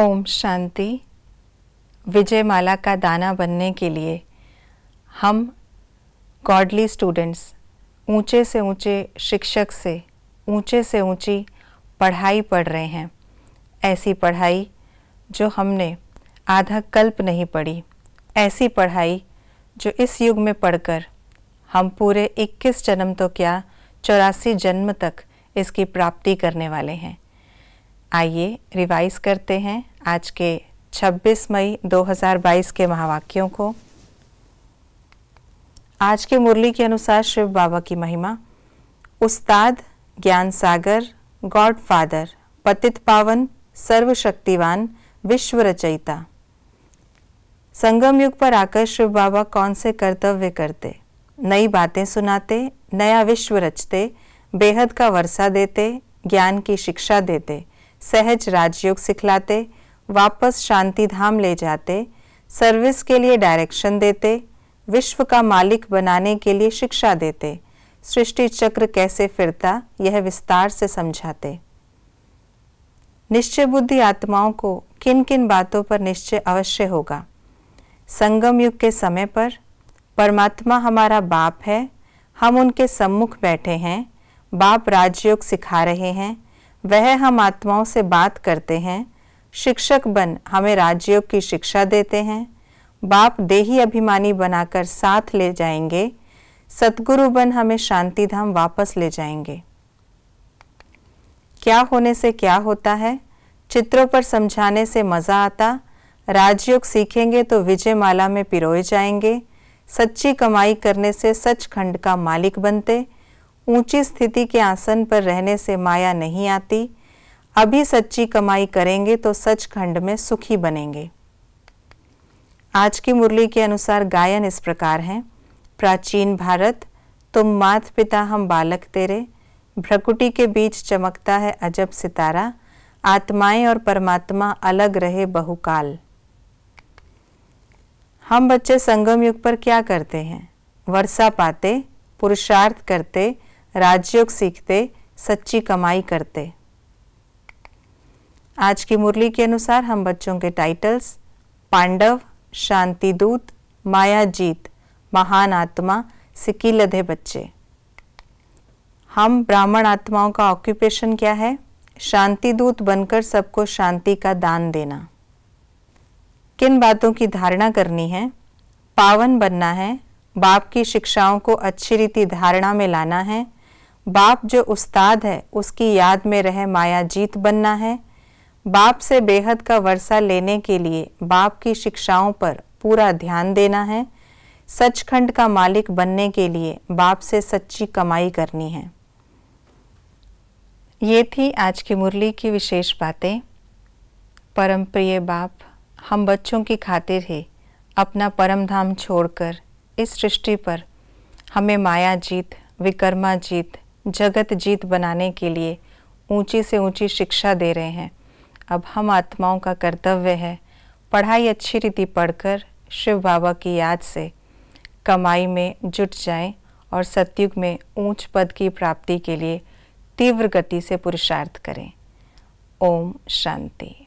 ओम शांति। विजय माला का दाना बनने के लिए हम गॉडली स्टूडेंट्स ऊँचे से ऊँचे शिक्षक से ऊँचे से ऊँची पढ़ाई पढ़ रहे हैं। ऐसी पढ़ाई जो हमने आधा कल्प नहीं पढ़ी। ऐसी पढ़ाई जो इस युग में पढ़कर हम पूरे 21 जन्म तो क्या चौरासी जन्म तक इसकी प्राप्ति करने वाले हैं। आइए रिवाइज करते हैं। आज के 26 मई 2022 के महावाक्यों को। आज के मुरली के अनुसार शिव बाबा की महिमा, उस्ताद, ज्ञान सागर गॉड फादर पतित पावन, सर्वशक्तिवान विश्व रचयिता संगम युग पर आकर शिव बाबा कौन से कर्तव्य करते? नई बातें सुनाते, नया विश्व रचते, बेहद का वर्षा देते, ज्ञान की शिक्षा देते, सहज राजयोग सिखलाते वापस शांति धाम ले जाते सर्विस के लिए डायरेक्शन देते, विश्व का मालिक बनाने के लिए शिक्षा देते। सृष्टि चक्र कैसे फिरता, यह विस्तार से समझाते। निश्चय बुद्धि आत्माओं को किन किन बातों पर निश्चय अवश्य होगा। संगम युग के समय पर, परमात्मा हमारा बाप है, हम उनके सम्मुख बैठे हैं, बाप राजयोग सिखा रहे हैं, वह हम आत्माओं से बात करते हैं शिक्षक बन हमें राजयोग की शिक्षा देते हैं। बाप देही अभिमानी बनाकर साथ ले जाएँगे। सतगुरु बन हमें शांति धाम वापस ले जाएँगे। क्या होने से क्या होता है? चित्रों पर समझाने से मज़ा आता। राजयोग सीखेंगे तो विजय माला में पिरोए जाएँगे। सच्ची कमाई करने से सचखंड का मालिक बनते। ऊँची स्थिति के आसन पर रहने से माया नहीं आती। अभी सच्ची कमाई करेंगे तो सचखंड में सुखी बनेंगे। आज की मुरली के अनुसार गायन इस प्रकार है। प्राचीन भारत, तुम मात पिता हम बालक तेरे। भ्रकुटी के बीच चमकता है अजब सितारा। आत्माएँ और परमात्मा अलग रहे बहुकाल। हम बच्चे संगम युग पर क्या करते हैं? वर्षा पाते, पुरुषार्थ करते, राजयोग सीखते, सच्ची कमाई करते। आज की मुरली के अनुसार हम बच्चों के टाइटल्स पांडव शांति दूत माया जीत महान आत्मा, सिक्की लधे बच्चे। हम ब्राह्मण आत्माओं का ऑक्यूपेशन क्या है? शांति दूत बनकर सबको शांति का दान देना। किन बातों की धारणा करनी है? पावन बनना है, बाप की शिक्षाओं को अच्छी रीति धारणा में लाना है, बाप जो उस्ताद है, उसकी याद में रह माया जीत बनना है बाप से बेहद का वर्षा लेने के लिए बाप की शिक्षाओं पर पूरा ध्यान देना है। सचखंड का मालिक बनने के लिए बाप से सच्ची कमाई करनी है। ये थी आज की मुरली की विशेष बातें। परम प्रिय बाप, हम बच्चों की खातिर ही अपना परम धाम छोड़कर इस सृष्टि पर हमें माया जीत, विकर्मा जीत, जगत जीत बनाने के लिए ऊँची से ऊँची शिक्षा दे रहे हैं। अब हम आत्माओं का कर्तव्य है पढ़ाई अच्छी रीति पढ़कर शिव बाबा की याद से कमाई में जुट जाएँ और सतयुग में ऊंच पद की प्राप्ति के लिए तीव्र गति से पुरुषार्थ करें। ओम शांति।